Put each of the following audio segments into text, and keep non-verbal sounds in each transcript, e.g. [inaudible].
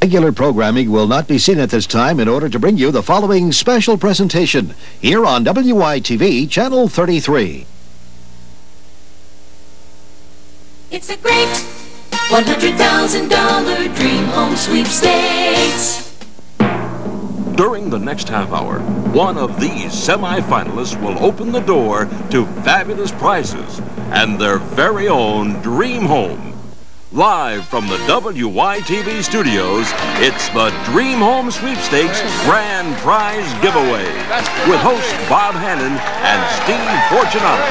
Regular programming will not be seen at this time in order to bring you the following special presentation here on WYTV Channel 33. It's a great $100,000 dream home sweepstakes. During the next half hour, one of these semi-finalists will open the door to fabulous prizes and their very own dream home. Live from the WYTV studios, it's the Dream Home Sweepstakes Grand Prize Giveaway with host Bob Hannon and Steve Fortunato.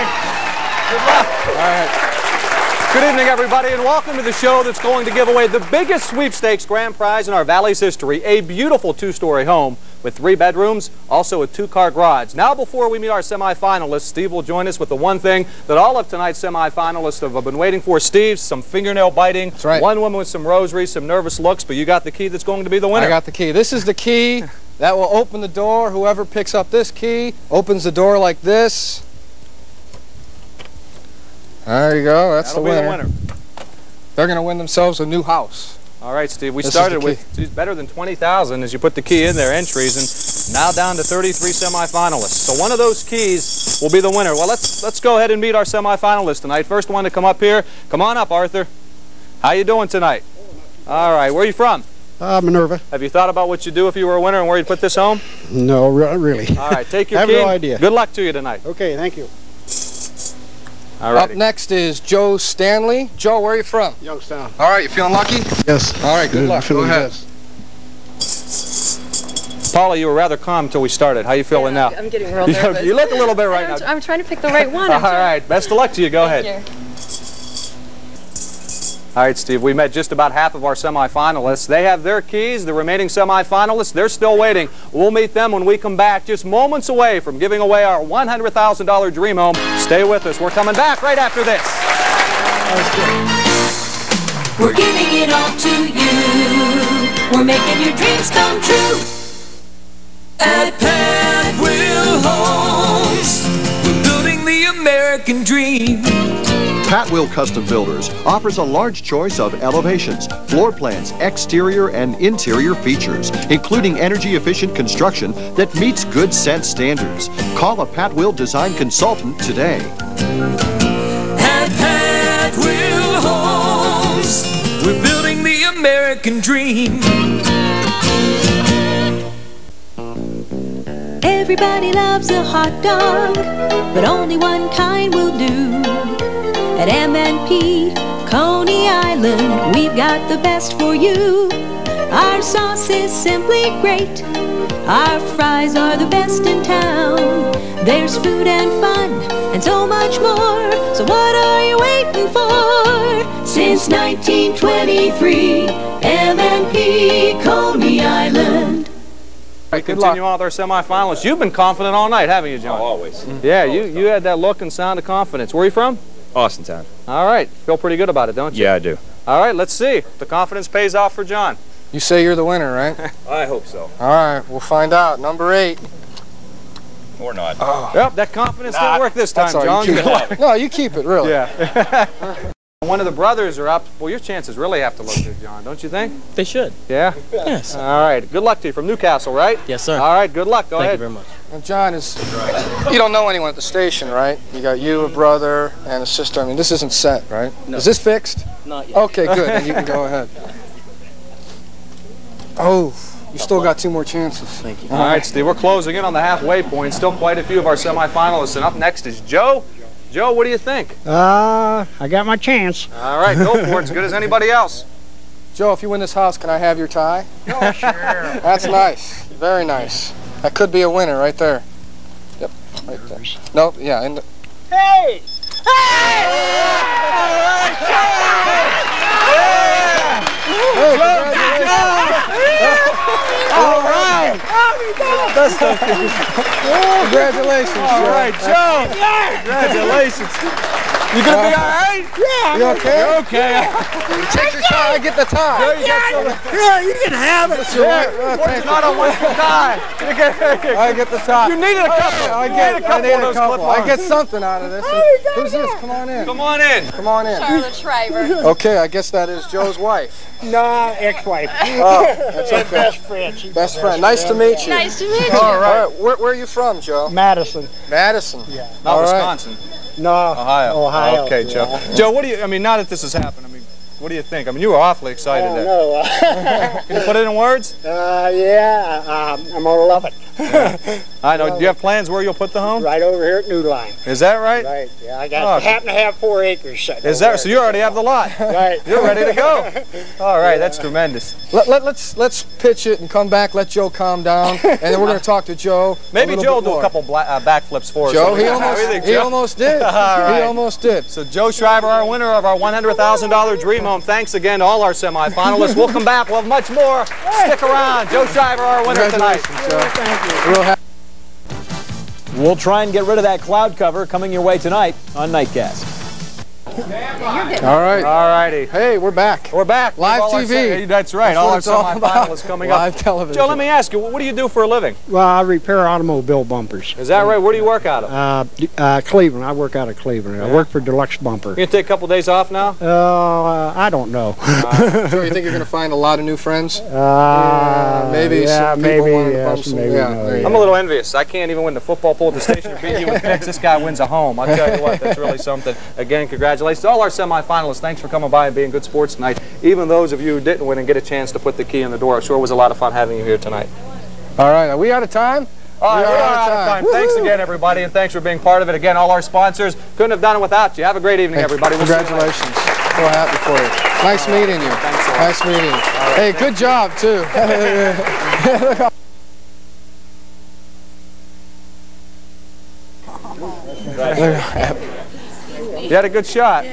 Good luck. All right. Good evening, everybody, and welcome to the show that's going to give away the biggest sweepstakes grand prize in our Valley's history, a beautiful two-story home with three bedrooms, also a two-car garage. Now, before we meet our semifinalists, Steve will join us with the one thing that all of tonight's semifinalists have been waiting for. Steve, some fingernail biting. That's right. One woman with some rosaries, some nervous looks, but you got the key that's going to be the winner. I got the key. This is the key that will open the door. Whoever picks up this key opens the door like this. There you go. That's That'll the be winner. the winner. They're going to win themselves a new house. All right, Steve. We This started with geez, better than 20,000 as you put the key in there, entries, and now down to 33 semifinalists. So one of those keys will be the winner. Well, let's let's go ahead and meet our semifinalists tonight. First one to come up here. Come on up, Arthur. How you doing tonight? All right. Where are you from? Uh, Minerva. Have you thought about what you'd do if you were a winner and where you'd put this home? No, re really. All right. Take [laughs] your I have key. no idea. Good luck to you tonight. Okay, thank you. All Up next is Joe Stanley. Joe, where are you from? Youngstown. All right, you feeling lucky? Yes. All right, good luck. Go feeling ahead. good. Paula, you were rather calm until we started. How you feeling now? I'm getting real You- nervous. [laughs] you look a little bit right I'm, now. I'm trying to pick the right one. [laughs] All I'm trying- right. Best of luck to you. Go ahead. You. All right, Steve, we met just about half of our semifinalists. They have their keys. The remaining semifinalists, they're still waiting. We'll meet them when we come back, just moments away from giving away our $100,000 dream home. Stay with us. We're coming back right after this. We're giving it all to you. We're making your dreams come true. At Pat Homes, we're building the American dream. Pat Will Custom Builders offers a large choice of elevations, floor plans, exterior and interior features, including energy-efficient construction that meets good sense standards. Call a Pat Will design consultant today. At Patwill Homes, we're building the American dream. Everybody loves a hot dog, but only one kind will do. At M&P Coney Island, we've got the best for you. Our sauce is simply great. Our fries are the best in town. There's food and fun and so much more. So what are you waiting for? Since 1923, M&P Coney Island. All right, continue on with our semifinalists. You've been confident all night, haven't you, John? Oh, always. Yeah, you, you had that look and sound of confidence. Where are you from? Austintown. All right. Feel pretty good about it, don't you? Yeah, I do. All right, let's see. The confidence pays off for John. You say you're the winner, right? [laughs] I hope so. All right, we'll find out. Number eight. Or not. Oh. Yep, that confidence didn't work this time, John. you Good keep luck. it. [laughs] No, you keep it, really. Yeah. [laughs] One of the brothers are up. Well, your chances really have to look good, John, don't you think? They should. Yeah? Yes. All right. Good luck to you from New Castle, right? Yes, sir. All right. Good luck. Go Thank ahead. you very much. And John is, you don't know anyone at the station, right? You got you, a brother, and a sister. I mean, this isn't set, right? No. Is this fixed? Not yet. Okay, good. Then you can go ahead. Oh, you still got two more chances. Thank you. All right, Steve. We're closing in on the halfway point. Still quite a few of our semifinalists. And up next is Joe. Joe, what do you think? Uh, I got my chance. All right, go for it. As good as anybody else. Joe, if you win this house, can I have your tie? [laughs] Oh, sure. That's nice. Very nice. That could be a winner right there. Yep, right there. Nope, yeah. In the, Hey! All right. Congratulations. All right, Joe. Congratulations. You gonna be uh, all right? Yeah. You okay? You're okay. Take your tie. I get the tie. you got. Yeah, you can have it. Yeah, well, thank you. Not on one tie. You get, [laughs] I get the tie. You needed a oh, couple. I You get, need a couple I need a couple. clip-ons. I get something out of this. Oh, you got Who's this? Come on in. Come on in. Come on in. Charlotte Schreiber. [laughs] Okay, I guess that is Joe's wife. No, ex-wife. Oh, that's And [laughs] okay. best friend. She's Best friend. Nice to meet you. Nice to meet you. All right. Where, where are you from, Joe? Madison. Madison. Yeah. Not All right. No. Ohio. Ohio. Okay, Joe. yeah. Joe, what do you? I mean, now that this has happened, I mean, what do you think? I mean, you were awfully excited. Oh, there. no. [laughs] Can you put it in words? uh, yeah, um, I'm gonna love it. [laughs] I know. Do you have plans where you'll put the home? right over here at New Line. Is that right? Right. Yeah, I got Oh. happen to have four acres set. Is that so? You already have the lot. [laughs] right? You're ready to go. [laughs] All right, that's tremendous. Let, let, let's let's pitch it and come back. Let Joe calm down, and then we're going to talk to Joe. Maybe Joe will bit do a couple bla- uh, backflips for us. Joe, he almost you think, he almost did. All right. He almost did. So Joe Schreiber, our winner of our $100,000 Dream Home. Thanks again to all our semifinalists. We'll come back. We'll have much more. Stick around. Joe Schreiber, our winner tonight. Joe. Real happy. We'll try and get rid of that cloud cover coming your way tonight on Nightcast. All right. All righty. Hey, we're back. We're back. Live All our TV. se- that's right. That's all what our it's all about. semifinalists coming Live up. television. Joe, let me ask you, what do you do for a living? Well, I repair automobile bumpers. Is that right? Where do you work out of? Uh, uh, Cleveland. I work out of Cleveland. I work for Deluxe Bumper. You gonna take a couple days off now? Uh, I don't know. Joe, [laughs] you think you're going to find a lot of new friends? Uh, maybe yeah, some people maybe, wanted to yes, bump some- maybe yeah, no, there you I'm a little envious. I can't even win the football pool at the station or beat you with picks. This guy wins a home. I'll tell you what, that's really something. Again, congratulations to all our semifinalists. Thanks for coming by and being good sports tonight. Even those of you who didn't win and get a chance to put the key in the door, it sure was a lot of fun having you here tonight. All right. Are we out of time? All right, We are out of time. time. Thanks again, everybody, and thanks for being part of it. Again, all our sponsors couldn't have done it without you. Have a great evening, everybody. We'll see you later. Congratulations. So happy for you. Nice meeting you. Thanks. Nice meeting you. Hey, good job, too. [laughs] [laughs] You had a good shot.